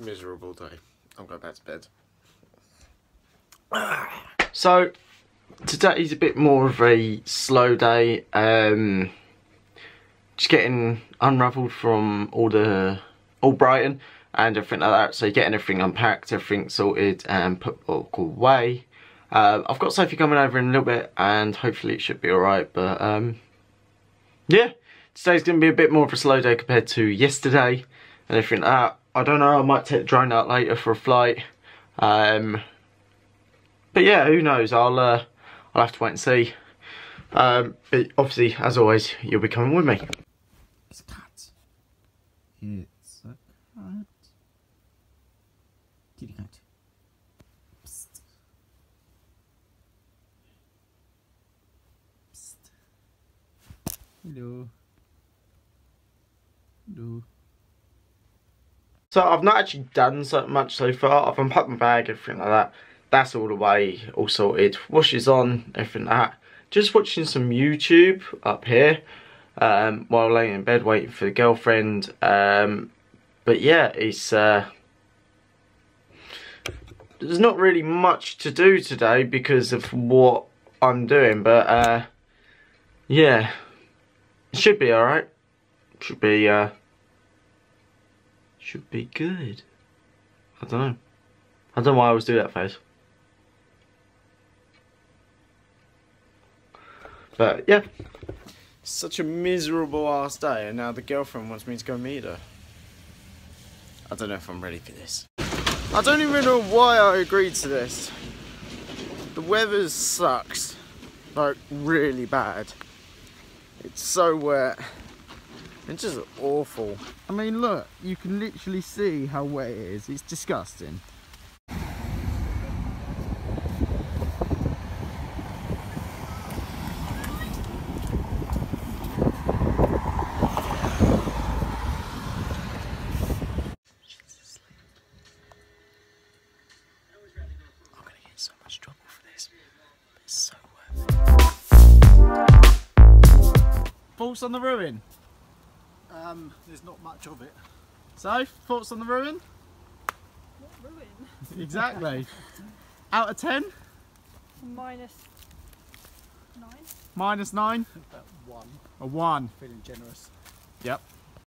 miserable day. I'm going back to bed. So, today's a bit more of a slow day. Um, just getting unravelled from all the all Brighton and everything like that. So getting everything unpacked, everything sorted and put away. Uh, I've got Sophie coming over in a little bit and hopefully it should be alright. But um, yeah, today's going to be a bit more of a slow day compared to yesterday and everything like that. I don't know, I might take the drone out later for a flight. Um, but yeah, who knows? I'll uh, I'll have to wait and see. Um, but obviously, as always, you'll be coming with me. It's a cat. It's a cat. Kitty cat. Psst. Psst. Hello. Hello. So I've not actually done so much so far. I've unpacked my bag, everything like that. That's all away, all sorted. Washes on, everything like that. Just watching some YouTube up here um, while laying in bed waiting for the girlfriend. Um, but yeah, it's uh, there's not really much to do today because of what I'm doing. But uh, yeah, should be alright. Should be uh, should be good. I don't know. I don't know why I always do that face. But yeah. Such a miserable ass day, and now the girlfriend wants me to go meet her. I don't know if I'm ready for this. I don't even know why I agreed to this. The weather sucks. Like, really bad. It's so wet. It's just awful. I mean, look, you can literally see how wet it is. It's disgusting. I'm gonna get so much trouble for this. It's so worth it. Thoughts on the ruin? Um, there's not much of it. So, thoughts on the ruin? Ruin. Exactly. Out of 10? Minus nine. Minus 9? About one. A 1. Feeling generous. Yep.